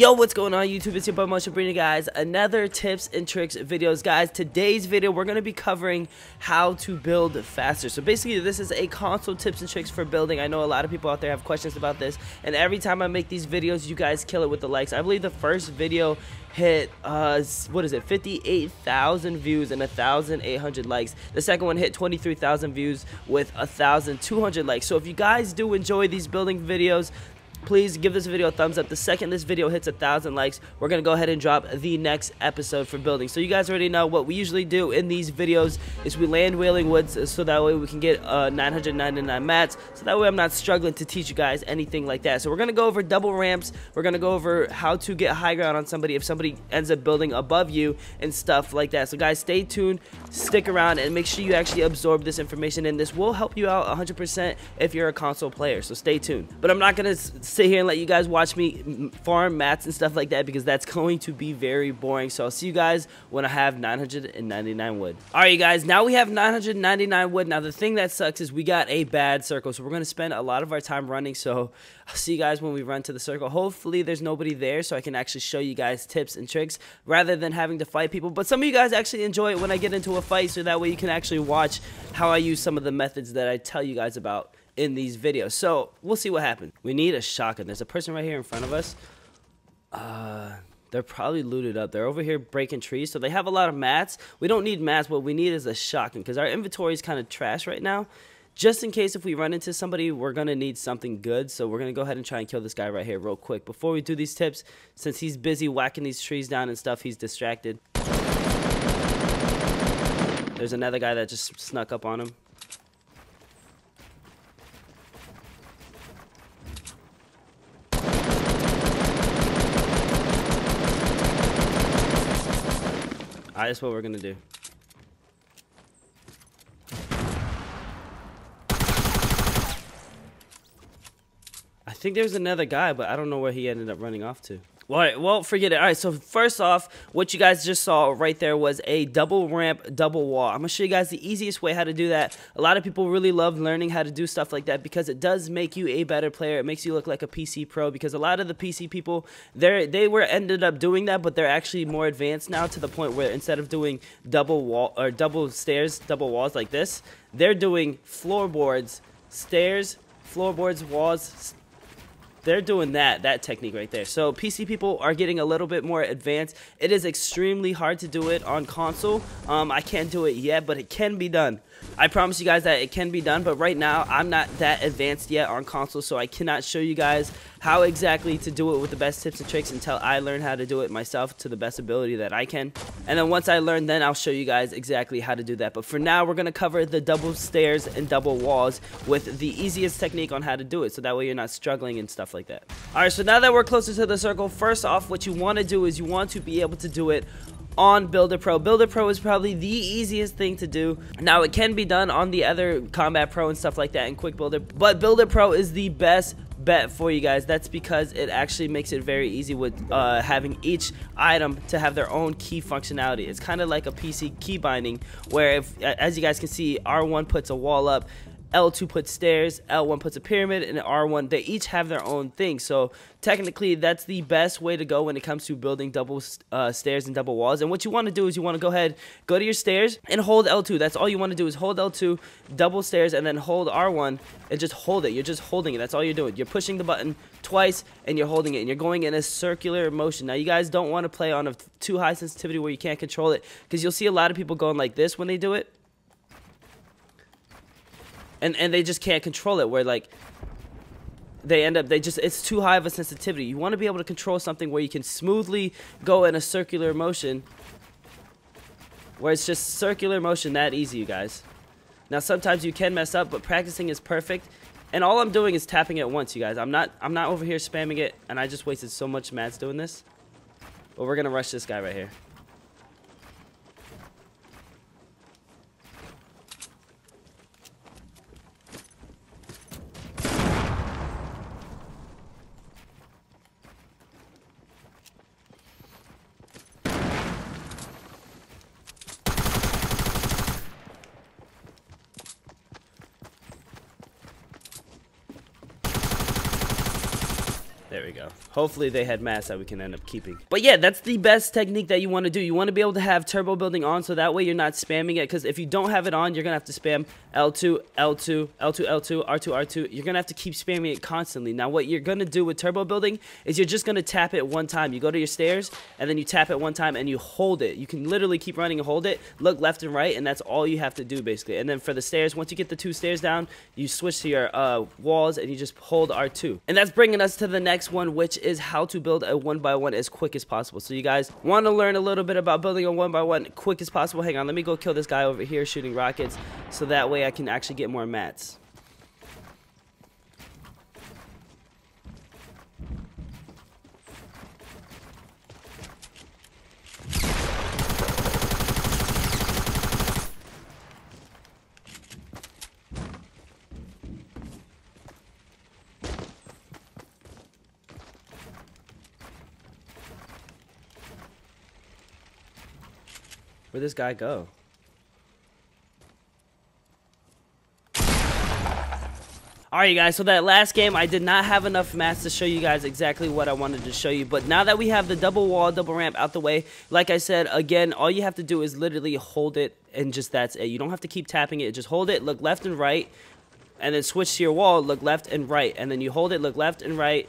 Yo, what's going on YouTube? It's your boy Motion you guys another tips and tricks videos. Guys, today's video we're going to be covering how to build faster. So basically this is a console tips and tricks for building. I know a lot of people out there have questions about this and every time I make these videos you guys kill it with the likes. I believe the first video hit uh what is it 58,000 views and 1,800 likes. The second one hit 23,000 views with 1,200 likes. So if you guys do enjoy these building videos, please give this video a thumbs up. The second this video hits a thousand likes, we're gonna go ahead and drop the next episode for building. So you guys already know what we usually do in these videos is we land Wailing Woods so that way we can get uh, 999 mats. So that way I'm not struggling to teach you guys anything like that. So we're gonna go over double ramps. We're gonna go over how to get high ground on somebody if somebody ends up building above you and stuff like that. So guys, stay tuned, stick around, and make sure you actually absorb this information. And this will help you out 100% if you're a console player. So stay tuned. But I'm not gonna sit here and let you guys watch me farm mats and stuff like that because that's going to be very boring. So I'll see you guys when I have 999 wood. All right, you guys, now we have 999 wood. Now the thing that sucks is we got a bad circle. So we're going to spend a lot of our time running. So I'll see you guys when we run to the circle. Hopefully there's nobody there so I can actually show you guys tips and tricks rather than having to fight people. But some of you guys actually enjoy it when I get into a fight so that way you can actually watch how I use some of the methods that I tell you guys about in these videos. So we'll see what happens. We need a shotgun. There's a person right here in front of us. Uh, they're probably looted up. They're over here breaking trees, so they have a lot of mats. We don't need mats. What we need is a shotgun because our inventory is kind of trash right now. Just in case if we run into somebody, we're going to need something good. So we're going to go ahead and try and kill this guy right here real quick. Before we do these tips, since he's busy whacking these trees down and stuff, he's distracted. There's another guy that just snuck up on him. That's what we're gonna do. I think there's another guy, but I don't know where he ended up running off to. Right, well, forget it. All right, so first off, what you guys just saw right there was a double ramp, double wall. I'm going to show you guys the easiest way how to do that. A lot of people really love learning how to do stuff like that because it does make you a better player. It makes you look like a PC pro because a lot of the PC people, they they were ended up doing that, but they're actually more advanced now to the point where instead of doing double wall or double stairs, double walls like this, they're doing floorboards, stairs, floorboards, walls, they're doing that that technique right there. So pc people are getting a little bit more advanced. It is extremely hard to do it on console. Um, i can't do it yet but it can be done. I promise you guys that it can be done, but right now I'm not that advanced yet on console, so I cannot show you guys how exactly to do it with the best tips and tricks until I learn how to do it myself to the best ability that I can. And then once I learn, then I'll show you guys exactly how to do that. But for now, we're going to cover the double stairs and double walls with the easiest technique on how to do it, so that way you're not struggling and stuff like that. Alright, so now that we're closer to the circle, first off, what you want to do is you want to be able to do it on Builder Pro. Builder Pro is probably the easiest thing to do. Now, it can be done on the other Combat Pro and stuff like that in Quick Builder, but Builder Pro is the best bet for you guys. That's because it actually makes it very easy with uh, having each item to have their own key functionality. It's kind of like a PC key binding where if, as you guys can see, R1 puts a wall up, L2 puts stairs, L1 puts a pyramid, and R1, they each have their own thing. So technically, that's the best way to go when it comes to building double uh, stairs and double walls. And what you want to do is you want to go ahead, go to your stairs, and hold L2. That's all you want to do is hold L2, double stairs, and then hold R1, and just hold it. You're just holding it. That's all you're doing. You're pushing the button twice, and you're holding it, and you're going in a circular motion. Now, you guys don't want to play on a too high sensitivity where you can't control it, because you'll see a lot of people going like this when they do it and and they just can't control it where like they end up they just it's too high of a sensitivity. You want to be able to control something where you can smoothly go in a circular motion where it's just circular motion that easy you guys. Now sometimes you can mess up but practicing is perfect. And all I'm doing is tapping it once you guys. I'm not I'm not over here spamming it and I just wasted so much mats doing this. But we're gonna rush this guy right here we go. Hopefully they had mats that we can end up keeping. But yeah, that's the best technique that you want to do. You want to be able to have turbo building on so that way you're not spamming it. Because if you don't have it on, you're going to have to spam L2, L2, L2, L2, R2, R2. You're going to have to keep spamming it constantly. Now what you're going to do with turbo building is you're just going to tap it one time. You go to your stairs and then you tap it one time and you hold it. You can literally keep running and hold it, look left and right, and that's all you have to do basically. And then for the stairs, once you get the two stairs down, you switch to your uh, walls and you just hold R2. And that's bringing us to the next one, which is how to build a one by one as quick as possible. So you guys want to learn a little bit about building a one by one quick as possible. Hang on, let me go kill this guy over here shooting rockets so that way I can actually get more mats. Where'd this guy go? Alright, you guys, so that last game, I did not have enough mats to show you guys exactly what I wanted to show you. But now that we have the double wall, double ramp out the way, like I said, again, all you have to do is literally hold it, and just that's it. You don't have to keep tapping it. Just hold it, look left and right, and then switch to your wall, look left and right. And then you hold it, look left and right,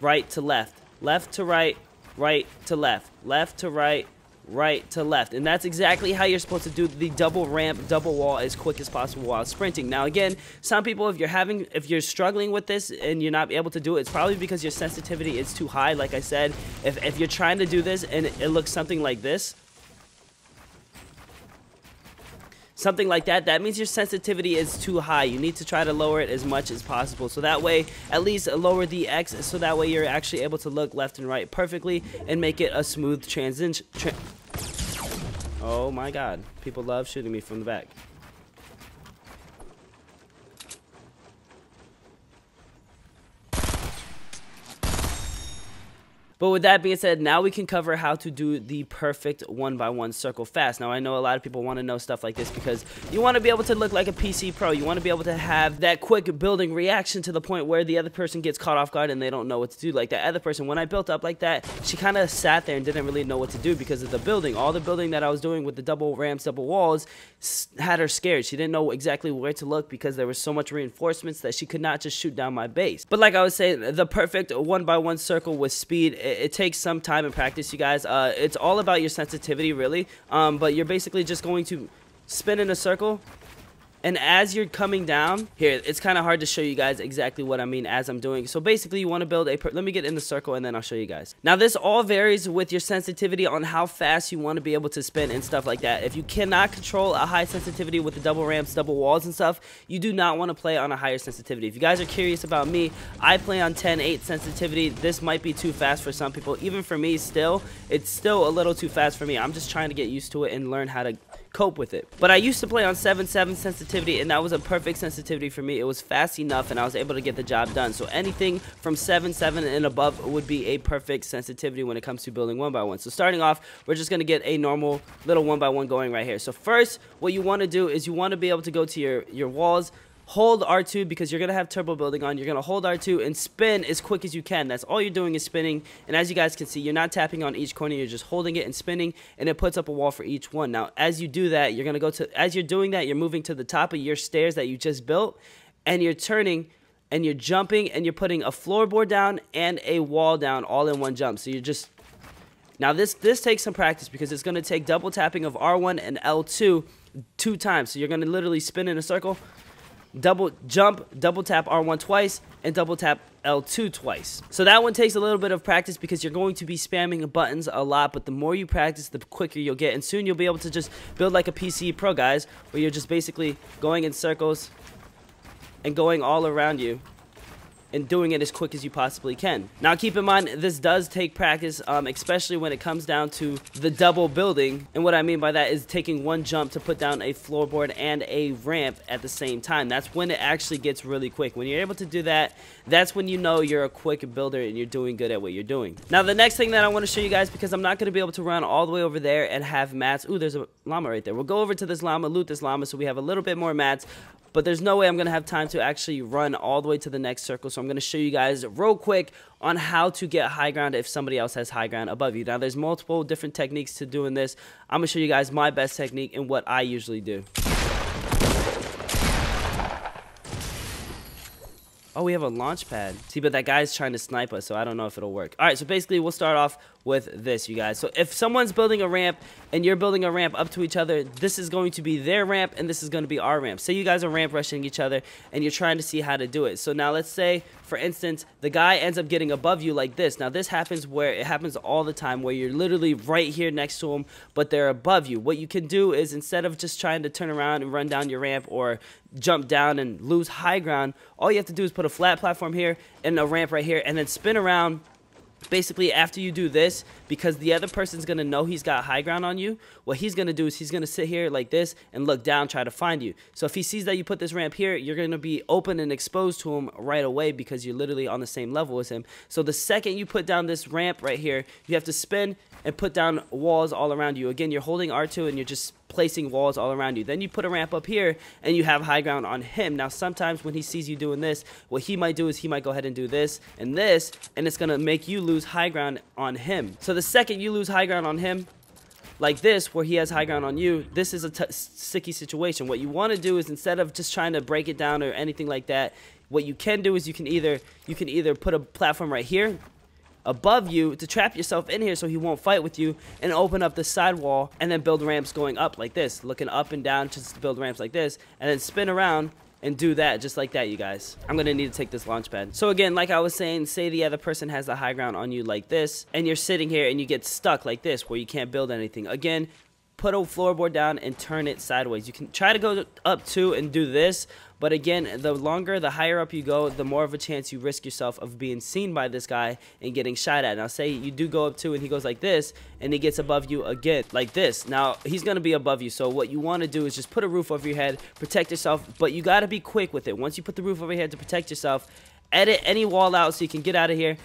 right to left, left to right, right to left, left to right, right to left. And that's exactly how you're supposed to do the double ramp, double wall as quick as possible while sprinting. Now again, some people if you're having if you're struggling with this and you're not able to do it, it's probably because your sensitivity is too high. Like I said, if, if you're trying to do this and it looks something like this, something like that, that means your sensitivity is too high. You need to try to lower it as much as possible. So that way, at least lower the X, so that way you're actually able to look left and right perfectly and make it a smooth transition. Tra oh my god. People love shooting me from the back. But with that being said, now we can cover how to do the perfect one by one circle fast. Now I know a lot of people want to know stuff like this because you want to be able to look like a PC pro. You want to be able to have that quick building reaction to the point where the other person gets caught off guard and they don't know what to do. Like that other person, when I built up like that, she kind of sat there and didn't really know what to do because of the building. All the building that I was doing with the double ramps, double walls had her scared. She didn't know exactly where to look because there was so much reinforcements that she could not just shoot down my base. But like I was saying, the perfect one by one circle with speed it, takes some time and practice, you guys. Uh, it's all about your sensitivity, really. Um, but you're basically just going to spin in a circle and as you're coming down, here, it's kind of hard to show you guys exactly what I mean as I'm doing. So basically, you want to build a, let me get in the circle and then I'll show you guys. Now, this all varies with your sensitivity on how fast you want to be able to spin and stuff like that. If you cannot control a high sensitivity with the double ramps, double walls and stuff, you do not want to play on a higher sensitivity. If you guys are curious about me, I play on 10-8 sensitivity. This might be too fast for some people. Even for me, still, it's still a little too fast for me. I'm just trying to get used to it and learn how to cope with it. But I used to play on 7-7 sensitivity, and that was a perfect sensitivity for me. It was fast enough, and I was able to get the job done. So anything from 7-7 and above would be a perfect sensitivity when it comes to building one by one. So starting off, we're just going to get a normal little one by one going right here. So first, what you want to do is you want to be able to go to your, your walls, hold R2 because you're going to have turbo building on. You're going to hold R2 and spin as quick as you can. That's all you're doing is spinning. And as you guys can see, you're not tapping on each corner. You're just holding it and spinning, and it puts up a wall for each one. Now, as you do that, you're going to go to, as you're doing that, you're moving to the top of your stairs that you just built, and you're turning and you're jumping and you're putting a floorboard down and a wall down all in one jump. So you're just now this this takes some practice because it's going to take double tapping of R1 and L2 two times. So you're going to literally spin in a circle double jump, double tap R1 twice, and double tap L2 twice. So that one takes a little bit of practice because you're going to be spamming buttons a lot, but the more you practice, the quicker you'll get. And soon you'll be able to just build like a PC Pro, guys, where you're just basically going in circles and going all around you and doing it as quick as you possibly can. Now keep in mind, this does take practice, um, especially when it comes down to the double building. And what I mean by that is taking one jump to put down a floorboard and a ramp at the same time. That's when it actually gets really quick. When you're able to do that, that's when you know you're a quick builder and you're doing good at what you're doing. Now the next thing that I want to show you guys, because I'm not going to be able to run all the way over there and have mats. Ooh, there's a llama right there. We'll go over to this llama, loot this llama so we have a little bit more mats but there's no way I'm going to have time to actually run all the way to the next circle. So I'm going to show you guys real quick on how to get high ground if somebody else has high ground above you. Now, there's multiple different techniques to doing this. I'm going to show you guys my best technique and what I usually do. Oh, we have a launch pad. See, but that guy's trying to snipe us, so I don't know if it'll work. All right, so basically we'll start off with this, you guys. So if someone's building a ramp and you're building a ramp up to each other, this is going to be their ramp and this is going to be our ramp. Say you guys are ramp rushing each other and you're trying to see how to do it. So now let's say, for instance, the guy ends up getting above you like this. Now this happens where it happens all the time where you're literally right here next to them, but they're above you. What you can do is instead of just trying to turn around and run down your ramp or jump down and lose high ground, all you have to do is put a flat platform here and a ramp right here and then spin around basically after you do this because the other person's gonna know he's got high ground on you what he's gonna do is he's gonna sit here like this and look down try to find you. So if he sees that you put this ramp here you're gonna be open and exposed to him right away because you're literally on the same level as him. So the second you put down this ramp right here you have to spin and put down walls all around you. Again you're holding R2 and you're just placing walls all around you. Then you put a ramp up here and you have high ground on him. Now, sometimes when he sees you doing this, what he might do is he might go ahead and do this and this, and it's going to make you lose high ground on him. So the second you lose high ground on him, like this, where he has high ground on you, this is a sticky situation. What you want to do is instead of just trying to break it down or anything like that, what you can do is you can either you can either put a platform right here above you to trap yourself in here so he won't fight with you and open up the sidewall and then build ramps going up like this looking up and down just to build ramps like this and then spin around and do that just like that you guys. I'm gonna need to take this launch pad. So again like i was saying say the other person has the high ground on you like this and you're sitting here and you get stuck like this where you can't build anything. Again put a floorboard down and turn it sideways. You can try to go up two and do this but again, the longer, the higher up you go, the more of a chance you risk yourself of being seen by this guy and getting shot at. Now, say you do go up to and he goes like this, and he gets above you again, like this. Now, he's going to be above you. So what you want to do is just put a roof over your head, protect yourself, but you got to be quick with it. Once you put the roof over your head to protect yourself, edit any wall out so you can get out of here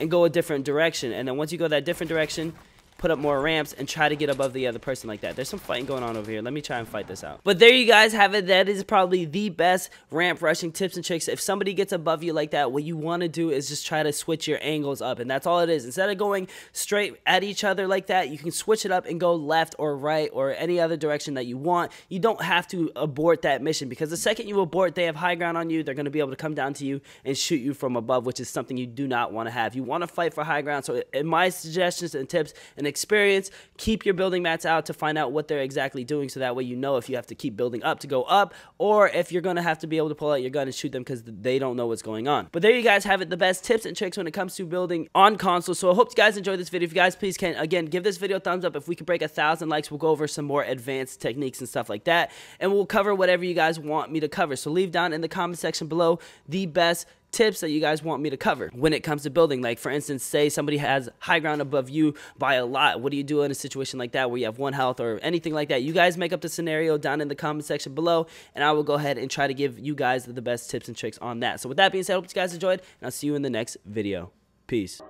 and go a different direction. And then once you go that different direction, put up more ramps, and try to get above the other person like that. There's some fighting going on over here. Let me try and fight this out. But there you guys have it. That is probably the best ramp rushing tips and tricks. If somebody gets above you like that, what you want to do is just try to switch your angles up, and that's all it is. Instead of going straight at each other like that, you can switch it up and go left or right or any other direction that you want. You don't have to abort that mission because the second you abort, they have high ground on you. They're going to be able to come down to you and shoot you from above, which is something you do not want to have. You want to fight for high ground. So, in my suggestions and tips and experience. Keep your building mats out to find out what they're exactly doing so that way you know if you have to keep building up to go up or if you're going to have to be able to pull out your gun and shoot them because they don't know what's going on. But there you guys have it, the best tips and tricks when it comes to building on console. So I hope you guys enjoyed this video. If you guys please can, again, give this video a thumbs up. If we can break a thousand likes, we'll go over some more advanced techniques and stuff like that. And we'll cover whatever you guys want me to cover. So leave down in the comment section below the best tips that you guys want me to cover when it comes to building. Like, for instance, say somebody has high ground above you by a lot. What do you do in a situation like that where you have one health or anything like that? You guys make up the scenario down in the comment section below, and I will go ahead and try to give you guys the best tips and tricks on that. So, with that being said, I hope you guys enjoyed, and I'll see you in the next video. Peace.